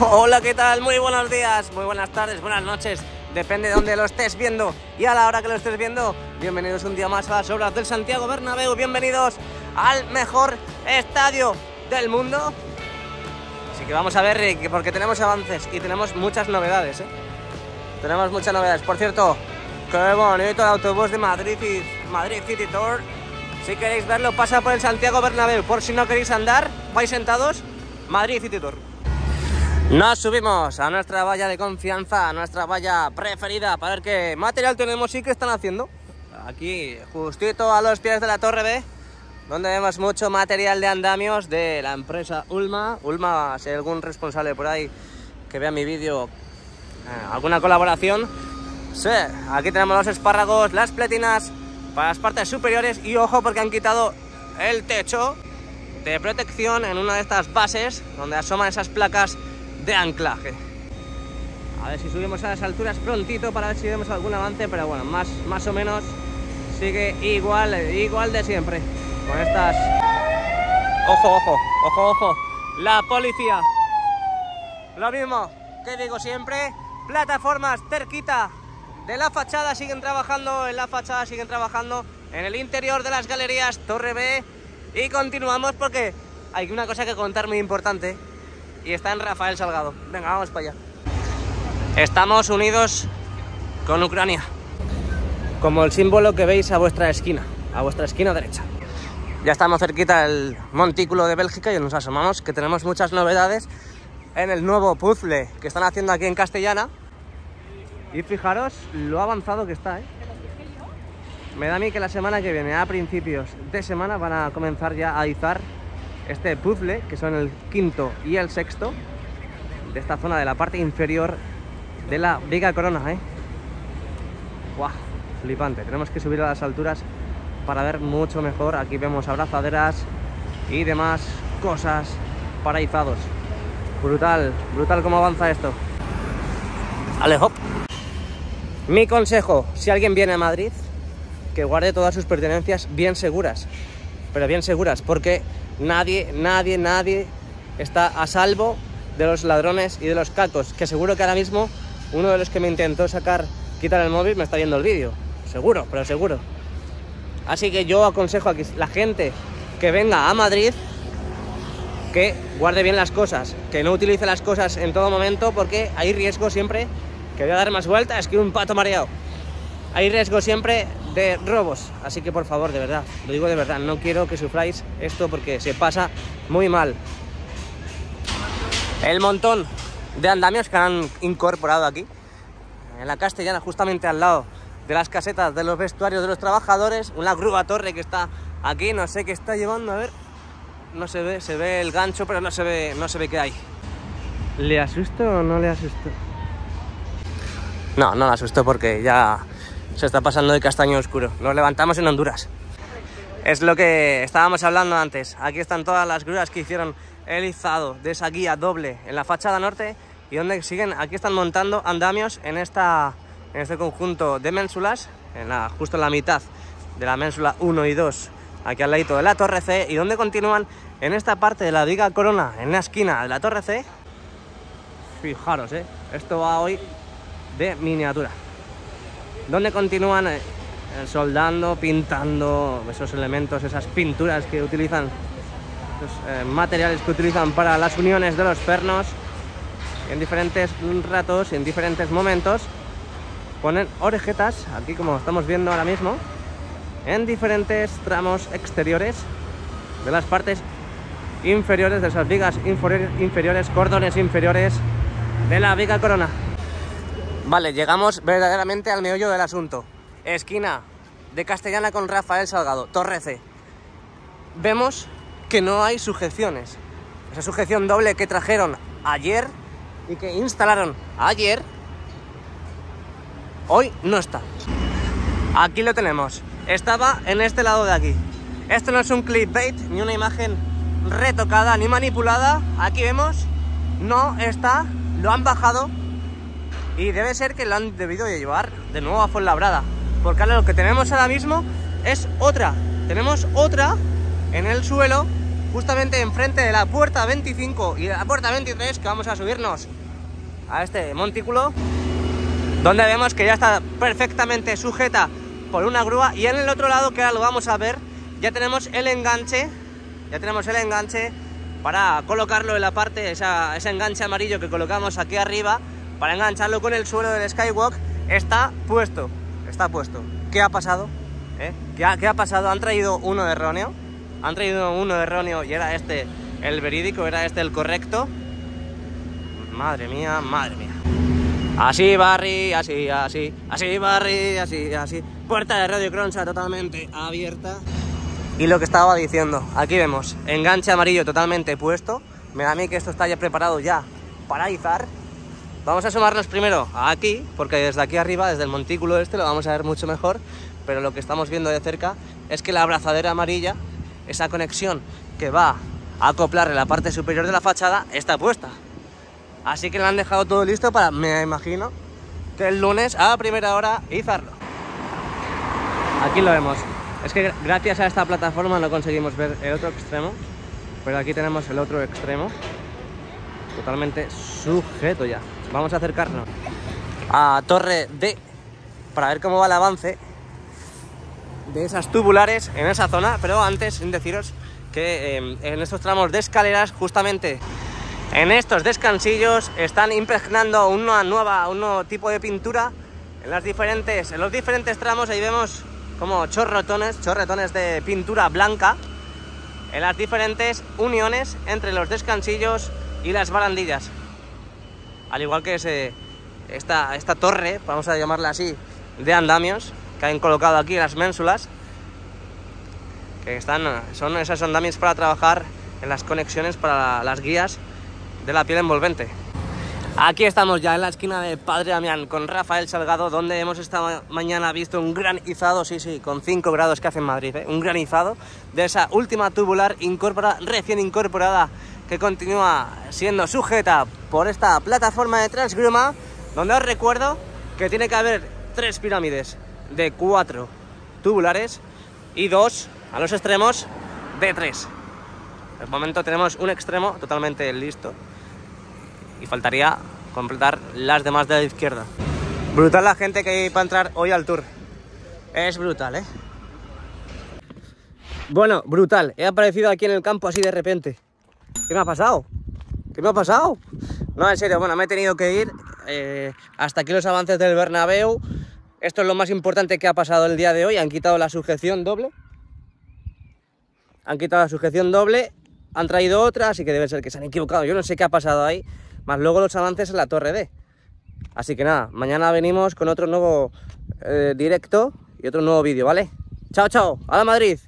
Hola, ¿qué tal? Muy buenos días, muy buenas tardes, buenas noches. Depende de dónde lo estés viendo y a la hora que lo estés viendo. Bienvenidos un día más a las obras del Santiago Bernabéu. Bienvenidos al mejor estadio del mundo. Así que vamos a ver, porque tenemos avances y tenemos muchas novedades. ¿eh? Tenemos muchas novedades. Por cierto, qué bonito el autobús de Madrid y Madrid City Tour. Si queréis verlo, pasa por el Santiago Bernabéu. Por si no queréis andar, vais sentados, Madrid City Tour. Nos subimos a nuestra valla de confianza, a nuestra valla preferida, para ver qué material tenemos y qué están haciendo. Aquí, justito a los pies de la Torre B, donde vemos mucho material de andamios de la empresa Ulma. Ulma, si hay algún responsable por ahí que vea mi vídeo, eh, alguna colaboración. Sí, aquí tenemos los espárragos, las pletinas para las partes superiores y ojo porque han quitado el techo de protección en una de estas bases donde asoman esas placas de anclaje. A ver si subimos a las alturas prontito para ver si vemos algún avance, pero bueno, más, más o menos sigue igual, igual de siempre. Con estas... Ojo, ojo, ojo, ojo. La policía. Lo mismo que digo siempre, plataformas cerquita de la fachada siguen trabajando, en la fachada siguen trabajando, en el interior de las galerías Torre B y continuamos porque hay una cosa que contar muy importante y está en Rafael Salgado. Venga, vamos para allá. Estamos unidos con Ucrania. Como el símbolo que veis a vuestra esquina, a vuestra esquina derecha. Ya estamos cerquita del montículo de Bélgica y nos asomamos que tenemos muchas novedades en el nuevo puzzle que están haciendo aquí en Castellana. Y fijaros lo avanzado que está, ¿eh? Me da a mí que la semana que viene, a principios de semana, van a comenzar ya a izar este puzzle, que son el quinto y el sexto, de esta zona de la parte inferior de la Viga Corona, ¿eh? ¡Guau! Flipante. Tenemos que subir a las alturas para ver mucho mejor. Aquí vemos abrazaderas y demás cosas para izados. Brutal, brutal cómo avanza esto. Ale, hop. Mi consejo, si alguien viene a Madrid, que guarde todas sus pertenencias bien seguras. Pero bien seguras, porque nadie, nadie, nadie está a salvo de los ladrones y de los cacos. Que seguro que ahora mismo uno de los que me intentó sacar, quitar el móvil, me está viendo el vídeo. Seguro, pero seguro. Así que yo aconsejo a la gente que venga a Madrid que guarde bien las cosas, que no utilice las cosas en todo momento porque hay riesgo siempre, que voy a dar más vueltas que un pato mareado. Hay riesgo siempre de robos, así que por favor, de verdad, lo digo de verdad, no quiero que sufráis esto porque se pasa muy mal. El montón de andamios que han incorporado aquí, en la castellana, justamente al lado de las casetas de los vestuarios de los trabajadores, una grúa torre que está aquí, no sé qué está llevando, a ver, no se ve, se ve el gancho, pero no se ve, no se ve qué hay. ¿Le asusto o no le asusto? No, no le asusto porque ya se está pasando de castaño oscuro. Nos levantamos en Honduras. Es lo que estábamos hablando antes. Aquí están todas las grúas que hicieron el izado de esa guía doble en la fachada norte y donde siguen, aquí están montando andamios en, esta, en este conjunto de ménsulas, en la, justo en la mitad de la ménsula 1 y 2, aquí al lado de la torre C, y donde continúan en esta parte de la viga corona, en la esquina de la torre C. Fijaros, ¿eh? esto va hoy de miniatura. Donde continúan eh, soldando, pintando esos elementos, esas pinturas que utilizan, esos eh, materiales que utilizan para las uniones de los pernos. En diferentes ratos en diferentes momentos ponen orejetas, aquí como estamos viendo ahora mismo, en diferentes tramos exteriores de las partes inferiores, de esas vigas inferiores, cordones inferiores de la viga corona. Vale, llegamos verdaderamente al meollo del asunto. Esquina de Castellana con Rafael Salgado, Torre C. Vemos que no hay sujeciones. Esa sujeción doble que trajeron ayer y que instalaron ayer, hoy no está. Aquí lo tenemos. Estaba en este lado de aquí. Esto no es un clickbait ni una imagen retocada ni manipulada. Aquí vemos, no está, lo han bajado y debe ser que lo han debido de llevar de nuevo a Fuenlabrada. Porque ahora lo que tenemos ahora mismo es otra. Tenemos otra en el suelo justamente enfrente de la puerta 25 y de la puerta 23 que vamos a subirnos a este montículo donde vemos que ya está perfectamente sujeta por una grúa y en el otro lado que ahora lo vamos a ver ya tenemos el enganche ya tenemos el enganche para colocarlo en la parte ese enganche amarillo que colocamos aquí arriba para engancharlo con el suelo del skywalk está puesto está puesto ¿qué ha pasado? ¿Eh? ¿Qué, ha, ¿qué ha pasado? han traído uno erróneo han traído uno erróneo y era este el verídico era este el correcto madre mía madre mía Así, Barry, así, así, así, Barry, así, así. Puerta de Radio Croncha totalmente abierta. Y lo que estaba diciendo, aquí vemos, enganche amarillo totalmente puesto. Me da a mí que esto está ya preparado ya para izar. Vamos a asomarnos primero aquí, porque desde aquí arriba, desde el montículo este, lo vamos a ver mucho mejor. Pero lo que estamos viendo de cerca es que la abrazadera amarilla, esa conexión que va a acoplar en la parte superior de la fachada, está puesta. Así que lo han dejado todo listo para, me imagino, que el lunes a primera hora izarlo. Aquí lo vemos. Es que gracias a esta plataforma no conseguimos ver el otro extremo, pero aquí tenemos el otro extremo totalmente sujeto ya. Vamos a acercarnos a Torre D para ver cómo va el avance de esas tubulares en esa zona, pero antes sin deciros que eh, en estos tramos de escaleras justamente en estos descansillos están impregnando una nueva, un nuevo tipo de pintura en, las diferentes, en los diferentes tramos. Ahí vemos como chorretones, chorretones de pintura blanca en las diferentes uniones entre los descansillos y las barandillas. Al igual que esta, esta torre, vamos a llamarla así, de andamios que han colocado aquí las ménsulas, que están, son esos andamios para trabajar en las conexiones para las guías de la piel envolvente. Aquí estamos ya en la esquina de Padre Damián con Rafael Salgado, donde hemos esta mañana visto un granizado, sí, sí, con 5 grados que hace en Madrid, ¿eh? un granizado de esa última tubular incorporada, recién incorporada, que continúa siendo sujeta por esta plataforma de transgruma, donde os recuerdo que tiene que haber tres pirámides de cuatro tubulares y dos a los extremos de tres. De momento tenemos un extremo totalmente listo y faltaría completar las demás de la izquierda. Brutal la gente que hay para entrar hoy al tour. Es brutal, ¿eh? Bueno, brutal. He aparecido aquí en el campo así de repente. ¿Qué me ha pasado? ¿Qué me ha pasado? No, en serio, bueno, me he tenido que ir. Eh, hasta aquí los avances del Bernabéu. Esto es lo más importante que ha pasado el día de hoy. Han quitado la sujeción doble. Han quitado la sujeción doble. Han traído otra, así que debe ser que se han equivocado. Yo no sé qué ha pasado ahí más luego los avances en la torre D. Así que nada, mañana venimos con otro nuevo eh, directo y otro nuevo vídeo, ¿vale? Chao, chao, a la Madrid.